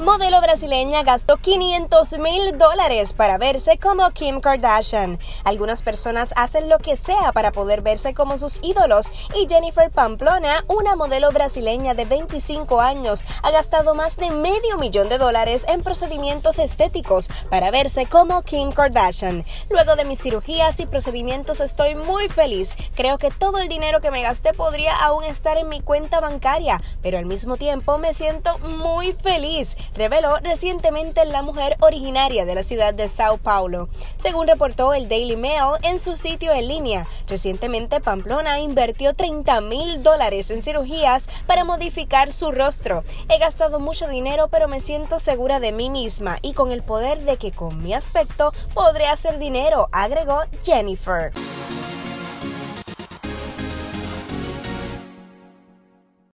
modelo brasileña gastó 500 mil dólares para verse como Kim Kardashian. Algunas personas hacen lo que sea para poder verse como sus ídolos y Jennifer Pamplona, una modelo brasileña de 25 años, ha gastado más de medio millón de dólares en procedimientos estéticos para verse como Kim Kardashian. Luego de mis cirugías y procedimientos estoy muy feliz. Creo que todo el dinero que me gasté podría aún estar en mi cuenta bancaria, pero al mismo tiempo me siento muy feliz reveló recientemente la mujer originaria de la ciudad de Sao Paulo. Según reportó el Daily Mail en su sitio en línea, recientemente Pamplona invirtió 30 mil dólares en cirugías para modificar su rostro. He gastado mucho dinero, pero me siento segura de mí misma y con el poder de que con mi aspecto podré hacer dinero, agregó Jennifer.